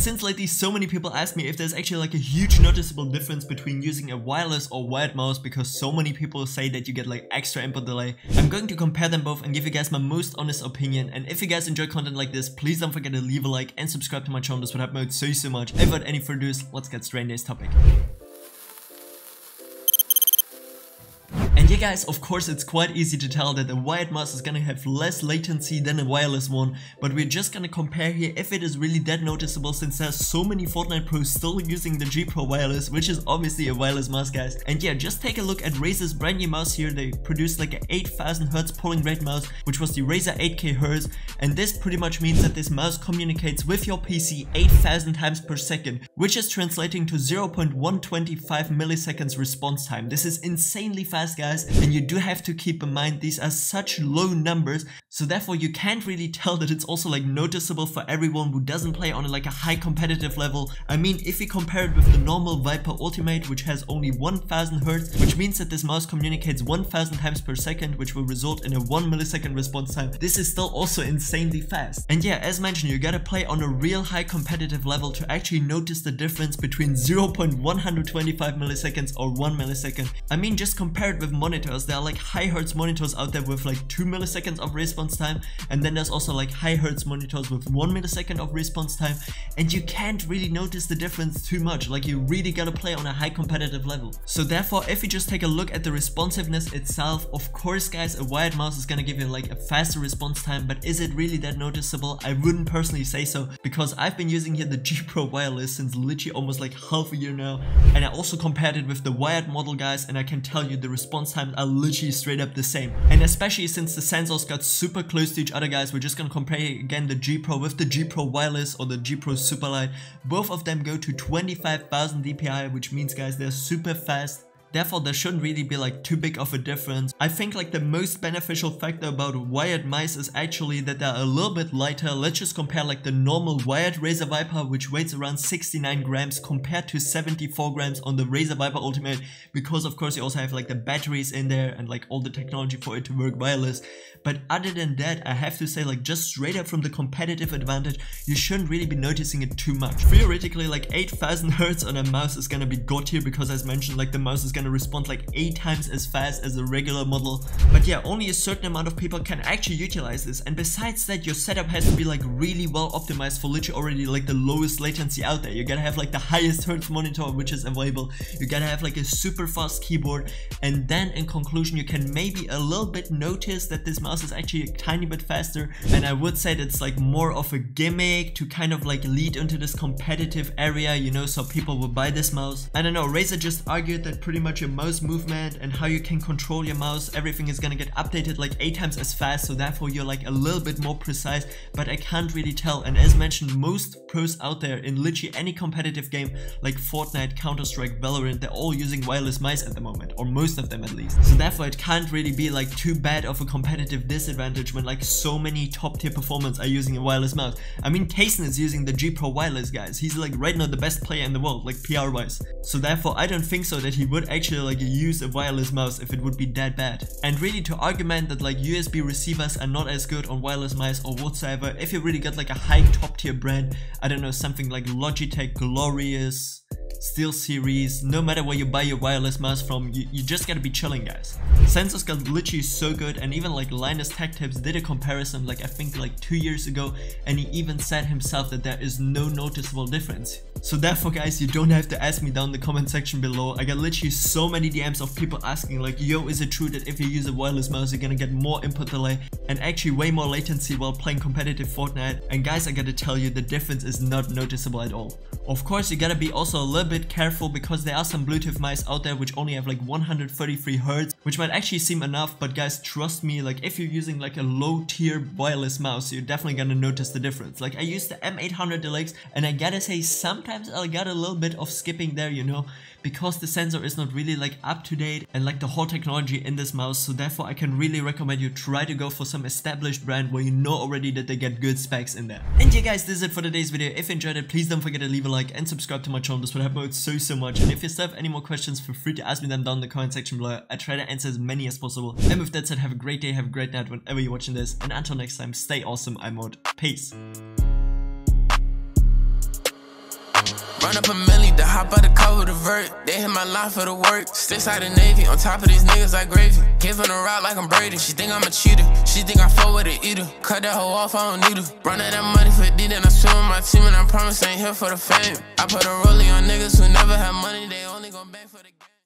And since lately so many people ask me if there's actually like a huge noticeable difference between using a wireless or wired mouse because so many people say that you get like extra input delay, I'm going to compare them both and give you guys my most honest opinion. And if you guys enjoy content like this, please don't forget to leave a like and subscribe to my channel. This would help me out so, so much. And without any further ado, let's get straight into this topic. Guys, of course it's quite easy to tell that a wired mouse is gonna have less latency than a wireless one, but we're just gonna compare here if it is really that noticeable since there's so many Fortnite pros still using the G Pro wireless, which is obviously a wireless mouse guys. And yeah, just take a look at Razer's brand new mouse here, they produced like an 8000 Hz polling rate mouse, which was the Razer 8K Hz, and this pretty much means that this mouse communicates with your PC 8000 times per second, which is translating to 0.125 milliseconds response time. This is insanely fast guys and you do have to keep in mind these are such low numbers so therefore you can't really tell that it's also like noticeable for everyone who doesn't play on like a high competitive level. I mean if we compare it with the normal Viper Ultimate which has only 1000 Hz which means that this mouse communicates 1000 times per second which will result in a 1 millisecond response time. This is still also insanely fast. And yeah as mentioned you gotta play on a real high competitive level to actually notice the difference between 0.125 milliseconds or 1 millisecond. I mean just compare it with monitors. There are like high hertz monitors out there with like 2 milliseconds of response time and then there's also like high hertz monitors with 1 millisecond of response time and you can't really notice the difference too much like you really gotta play on a high competitive level. So therefore if you just take a look at the responsiveness itself of course guys a wired mouse is gonna give you like a faster response time but is it really that noticeable? I wouldn't personally say so because I've been using here the G Pro wireless since literally almost like half a year now and I also compared it with the wired model guys and I can tell you the response times are literally straight up the same. And especially since the sensors got super close to each other guys, we're just gonna compare again the G Pro with the G Pro Wireless or the G Pro Superlight. Both of them go to 25,000 dpi which means guys they're super fast Therefore, there shouldn't really be like too big of a difference. I think like the most beneficial factor about wired mice is actually that they're a little bit lighter. Let's just compare like the normal wired Razer Viper which weighs around 69 grams compared to 74 grams on the Razer Viper Ultimate because of course you also have like the batteries in there and like all the technology for it to work wireless. But other than that, I have to say like just straight up from the competitive advantage, you shouldn't really be noticing it too much. Theoretically like 8000 hertz on a mouse is gonna be got here because as mentioned like the mouse is gonna respond like 8 times as fast as a regular model. But yeah, only a certain amount of people can actually utilize this and besides that your setup has to be like really well optimized for literally already like the lowest latency out there. You gotta have like the highest hertz monitor which is available. You gotta have like a super fast keyboard and then in conclusion you can maybe a little bit notice that this mouse mouse is actually a tiny bit faster and I would say it's like more of a gimmick to kind of like lead into this competitive area you know so people will buy this mouse. I don't know Razer just argued that pretty much your mouse movement and how you can control your mouse everything is gonna get updated like 8 times as fast so therefore you're like a little bit more precise but I can't really tell and as mentioned most pros out there in literally any competitive game like Fortnite, Counter-Strike, Valorant they're all using wireless mice at the moment or most of them at least so therefore it can't really be like too bad of a competitive competitive disadvantage when like so many top tier performers are using a wireless mouse. I mean Kaysen is using the G Pro wireless guys. He's like right now the best player in the world like PR wise. So therefore I don't think so that he would actually like use a wireless mouse if it would be that bad. And really to argument that like USB receivers are not as good on wireless mice or whatsoever if you really got like a high top tier brand, I don't know something like Logitech Glorious SteelSeries, no matter where you buy your wireless mouse from, you, you just gotta be chilling guys. Sensors got literally so good and even like Linus Tech Tips did a comparison like I think like two years ago and he even said himself that there is no noticeable difference. So therefore guys, you don't have to ask me down in the comment section below. I got literally so many DMs of people asking like, yo, is it true that if you use a wireless mouse, you're gonna get more input delay and actually way more latency while playing competitive Fortnite? And guys, I gotta tell you, the difference is not noticeable at all. Of course, you gotta be also a little bit careful because there are some Bluetooth mice out there which only have like 133 Hz, which might actually seem enough, but guys, trust me, like if you're using like a low tier wireless mouse, you're definitely gonna notice the difference. Like I used the M800 Deluxe and I gotta say sometimes I got a little bit of skipping there, you know, because the sensor is not really like up to date and like the whole technology in this mouse so therefore I can really recommend you try to go for some established brand where you know already that they get good specs in there. And yeah guys this is it for today's video. If you enjoyed it please don't forget to leave a like and subscribe to my channel this would help so so much and if you still have any more questions feel free to ask me them down in the comment section below. I try to answer as many as possible. And with that said have a great day have a great night whenever you're watching this and until next time stay awesome I'm out. Peace. Run up a milli, the hop out the car with vert. They hit my line for the work. Stick side of Navy, on top of these niggas like gravy. Giving a route like I'm Brady. She think I'm a cheater. She think I fuck with a eater. Cut that hoe off, I don't need her. Run out that money for D, then I swim with my team, and I promise I ain't here for the fame. I put a rollie on niggas who never had money, they only gon' bang for the game.